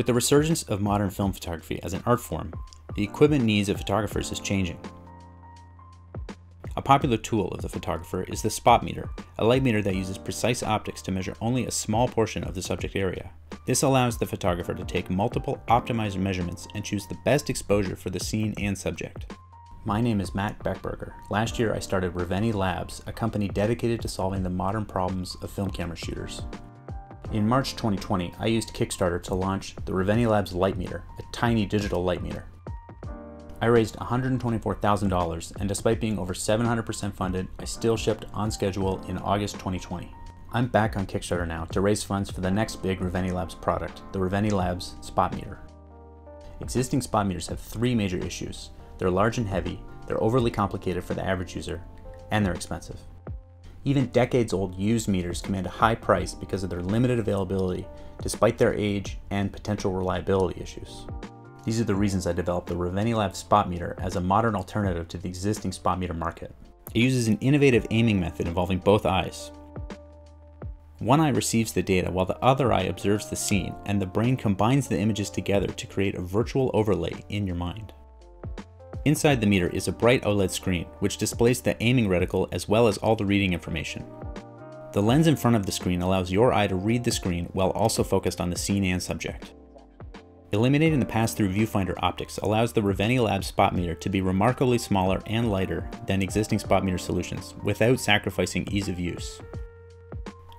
With the resurgence of modern film photography as an art form, the equipment needs of photographers is changing. A popular tool of the photographer is the spot meter, a light meter that uses precise optics to measure only a small portion of the subject area. This allows the photographer to take multiple optimized measurements and choose the best exposure for the scene and subject. My name is Matt Bechberger. Last year I started Reveni Labs, a company dedicated to solving the modern problems of film camera shooters. In March 2020, I used Kickstarter to launch the Reveni Labs Light Meter, a tiny digital light meter. I raised $124,000, and despite being over 700% funded, I still shipped on schedule in August 2020. I'm back on Kickstarter now to raise funds for the next big Reveni Labs product, the Reveni Labs Spot Meter. Existing spot meters have three major issues. They're large and heavy, they're overly complicated for the average user, and they're expensive. Even decades old used meters command a high price because of their limited availability, despite their age and potential reliability issues. These are the reasons I developed the Reveni Lab Spot Meter as a modern alternative to the existing spot meter market. It uses an innovative aiming method involving both eyes. One eye receives the data while the other eye observes the scene, and the brain combines the images together to create a virtual overlay in your mind. Inside the meter is a bright OLED screen, which displays the aiming reticle as well as all the reading information. The lens in front of the screen allows your eye to read the screen while also focused on the scene and subject. Eliminating the pass-through viewfinder optics allows the Reveni Lab spot meter to be remarkably smaller and lighter than existing spot meter solutions without sacrificing ease of use.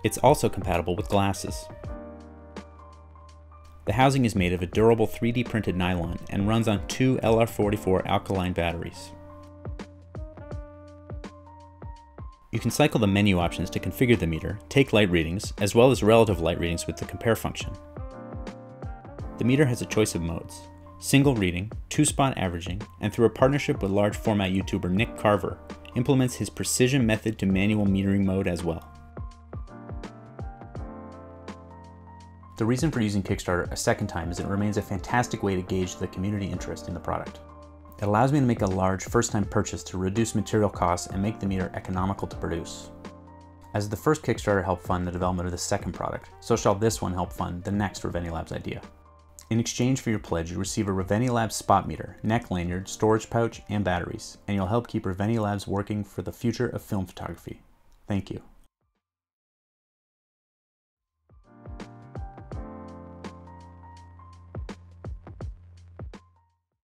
It's also compatible with glasses, the housing is made of a durable 3D printed nylon and runs on two LR44 alkaline batteries. You can cycle the menu options to configure the meter, take light readings, as well as relative light readings with the compare function. The meter has a choice of modes, single reading, two-spot averaging, and through a partnership with large format YouTuber Nick Carver, implements his precision method to manual metering mode as well. The reason for using Kickstarter a second time is it remains a fantastic way to gauge the community interest in the product. It allows me to make a large first-time purchase to reduce material costs and make the meter economical to produce. As the first Kickstarter helped fund the development of the second product, so shall this one help fund the next Reveni Labs idea. In exchange for your pledge, you receive a Reveni Labs spot meter, neck lanyard, storage pouch, and batteries, and you'll help keep Reveni Labs working for the future of film photography. Thank you.